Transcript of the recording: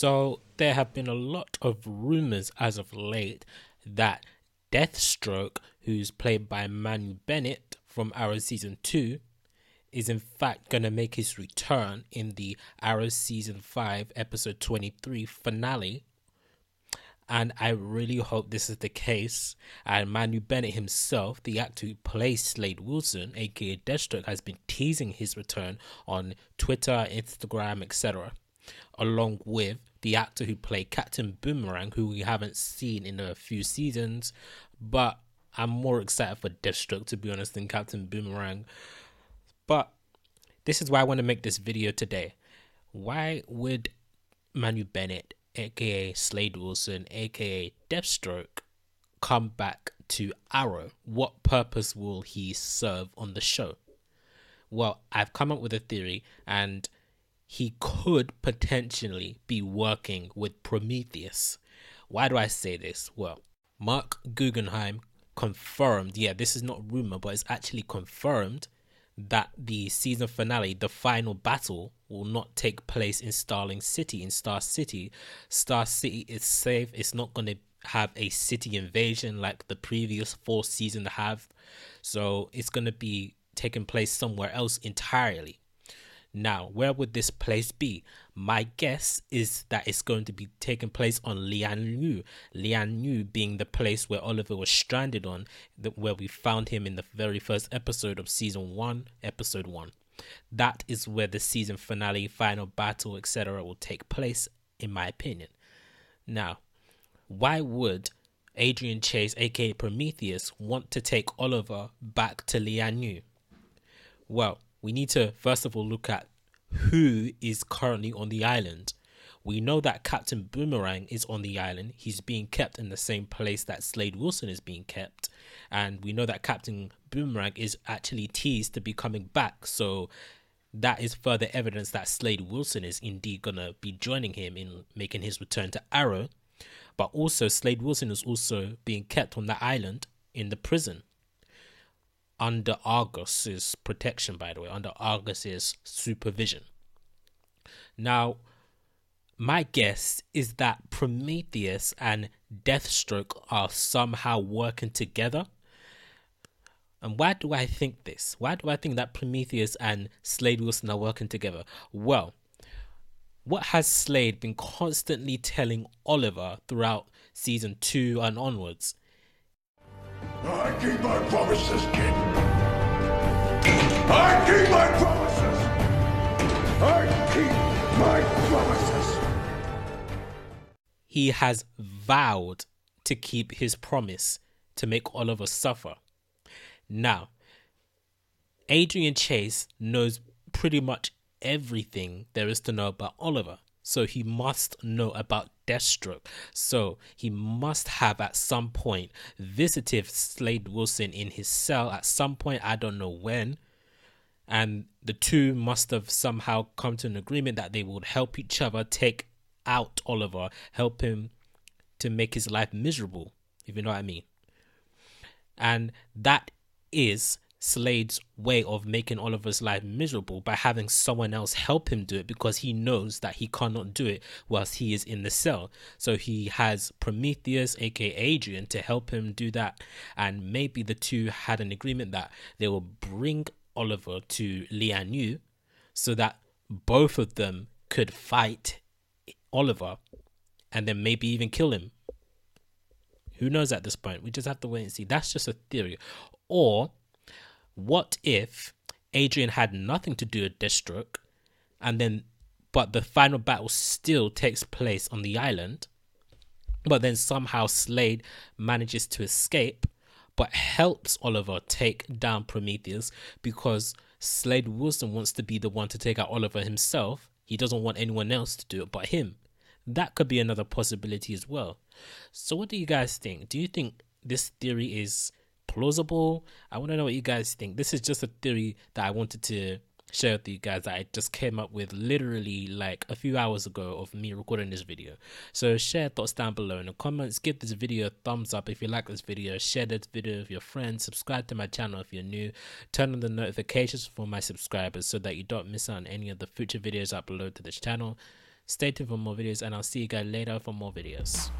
So there have been a lot of rumors as of late that Deathstroke, who's played by Manu Bennett from Arrow season 2, is in fact going to make his return in the Arrow season 5 episode 23 finale. And I really hope this is the case. And Manu Bennett himself, the actor who plays Slade Wilson, aka Deathstroke, has been teasing his return on Twitter, Instagram, etc along with the actor who played Captain Boomerang, who we haven't seen in a few seasons, but I'm more excited for Deathstroke to be honest than Captain Boomerang. But this is why I want to make this video today. Why would Manu Bennett, aka Slade Wilson, aka Deathstroke, come back to Arrow? What purpose will he serve on the show? Well, I've come up with a theory and he could potentially be working with Prometheus. Why do I say this? Well, Marc Guggenheim confirmed, yeah, this is not rumor, but it's actually confirmed that the season finale, the final battle, will not take place in Starling City, in Star City. Star City is safe. It's not going to have a city invasion like the previous four seasons have. So it's going to be taking place somewhere else entirely. Now, where would this place be? My guess is that it's going to be taking place on Lian Lian being the place where Oliver was stranded on, where we found him in the very first episode of season one, episode one. That is where the season finale, final battle, etc., will take place, in my opinion. Now, why would Adrian Chase, aka Prometheus, want to take Oliver back to Lian Well, we need to first of all look at who is currently on the island. We know that Captain Boomerang is on the island. He's being kept in the same place that Slade Wilson is being kept. And we know that Captain Boomerang is actually teased to be coming back. So that is further evidence that Slade Wilson is indeed going to be joining him in making his return to Arrow. But also, Slade Wilson is also being kept on the island in the prison under Argus's protection, by the way, under Argus's supervision. Now, my guess is that Prometheus and Deathstroke are somehow working together. And why do I think this? Why do I think that Prometheus and Slade Wilson are working together? Well, what has Slade been constantly telling Oliver throughout season two and onwards I keep my promises, kid. I keep my promises. I keep my promises. He has vowed to keep his promise to make Oliver suffer. Now, Adrian Chase knows pretty much everything there is to know about Oliver. So he must know about Deathstroke. So he must have at some point visited Slade Wilson in his cell at some point, I don't know when. And the two must have somehow come to an agreement that they would help each other take out Oliver, help him to make his life miserable, if you know what I mean. And that is Slade's way of making Oliver's life miserable by having someone else help him do it because he knows that he cannot do it whilst he is in the cell. So he has Prometheus, aka Adrian, to help him do that. And maybe the two had an agreement that they will bring Oliver to Lian Yu so that both of them could fight Oliver and then maybe even kill him. Who knows at this point? We just have to wait and see. That's just a theory. Or what if Adrian had nothing to do with Deathstroke, and then but the final battle still takes place on the island, but then somehow Slade manages to escape, but helps Oliver take down Prometheus because Slade Wilson wants to be the one to take out Oliver himself. He doesn't want anyone else to do it but him. That could be another possibility as well. So, what do you guys think? Do you think this theory is plausible? I want to know what you guys think. This is just a theory that I wanted to share with you guys that I just came up with literally like a few hours ago of me recording this video. So share thoughts down below in the comments. Give this video a thumbs up if you like this video. Share this video with your friends. Subscribe to my channel if you're new. Turn on the notifications for my subscribers so that you don't miss out on any of the future videos I upload to this channel. Stay tuned for more videos, and I'll see you guys later for more videos.